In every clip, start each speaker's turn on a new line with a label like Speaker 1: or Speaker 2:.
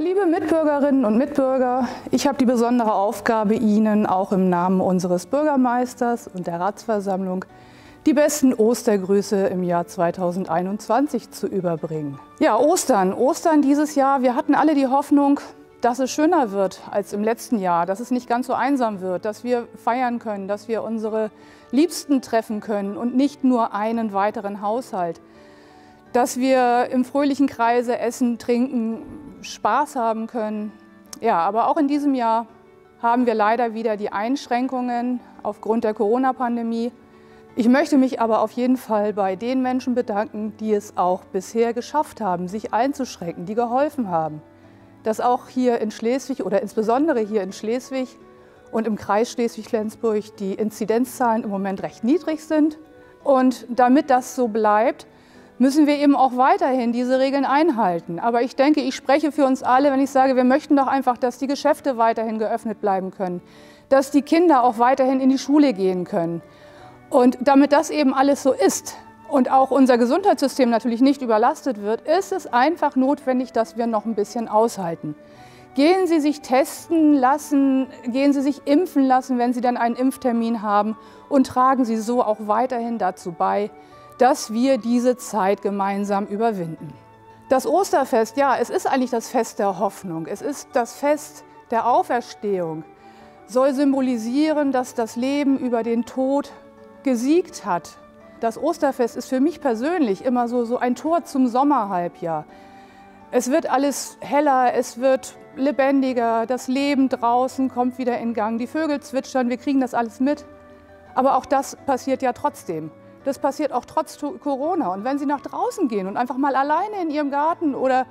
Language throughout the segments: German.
Speaker 1: Liebe Mitbürgerinnen und Mitbürger, ich habe die besondere Aufgabe, Ihnen auch im Namen unseres Bürgermeisters und der Ratsversammlung die besten Ostergrüße im Jahr 2021 zu überbringen. Ja, Ostern. Ostern dieses Jahr. Wir hatten alle die Hoffnung, dass es schöner wird als im letzten Jahr, dass es nicht ganz so einsam wird, dass wir feiern können, dass wir unsere Liebsten treffen können und nicht nur einen weiteren Haushalt dass wir im fröhlichen Kreise essen, trinken, Spaß haben können. Ja, aber auch in diesem Jahr haben wir leider wieder die Einschränkungen aufgrund der Corona-Pandemie. Ich möchte mich aber auf jeden Fall bei den Menschen bedanken, die es auch bisher geschafft haben, sich einzuschränken, die geholfen haben. Dass auch hier in Schleswig oder insbesondere hier in Schleswig und im Kreis Schleswig-Flensburg die Inzidenzzahlen im Moment recht niedrig sind. Und damit das so bleibt, müssen wir eben auch weiterhin diese Regeln einhalten. Aber ich denke, ich spreche für uns alle, wenn ich sage, wir möchten doch einfach, dass die Geschäfte weiterhin geöffnet bleiben können, dass die Kinder auch weiterhin in die Schule gehen können. Und damit das eben alles so ist und auch unser Gesundheitssystem natürlich nicht überlastet wird, ist es einfach notwendig, dass wir noch ein bisschen aushalten. Gehen Sie sich testen lassen, gehen Sie sich impfen lassen, wenn Sie dann einen Impftermin haben und tragen Sie so auch weiterhin dazu bei, dass wir diese Zeit gemeinsam überwinden. Das Osterfest, ja, es ist eigentlich das Fest der Hoffnung. Es ist das Fest der Auferstehung. Soll symbolisieren, dass das Leben über den Tod gesiegt hat. Das Osterfest ist für mich persönlich immer so, so ein Tor zum Sommerhalbjahr. Es wird alles heller, es wird lebendiger, das Leben draußen kommt wieder in Gang, die Vögel zwitschern, wir kriegen das alles mit. Aber auch das passiert ja trotzdem. Das passiert auch trotz Corona. Und wenn Sie nach draußen gehen und einfach mal alleine in Ihrem Garten oder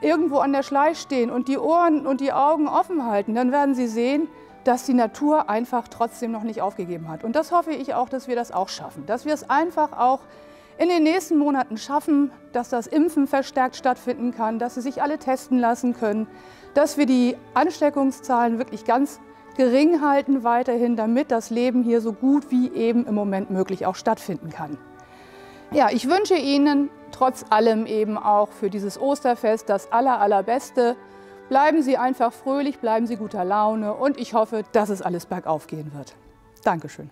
Speaker 1: irgendwo an der Schleich stehen und die Ohren und die Augen offen halten, dann werden Sie sehen, dass die Natur einfach trotzdem noch nicht aufgegeben hat. Und das hoffe ich auch, dass wir das auch schaffen. Dass wir es einfach auch in den nächsten Monaten schaffen, dass das Impfen verstärkt stattfinden kann, dass sie sich alle testen lassen können, dass wir die Ansteckungszahlen wirklich ganz gering halten weiterhin, damit das Leben hier so gut wie eben im Moment möglich auch stattfinden kann. Ja, ich wünsche Ihnen trotz allem eben auch für dieses Osterfest das aller, allerbeste. Bleiben Sie einfach fröhlich, bleiben Sie guter Laune und ich hoffe, dass es alles bergauf gehen wird. Dankeschön.